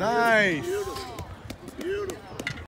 Nice.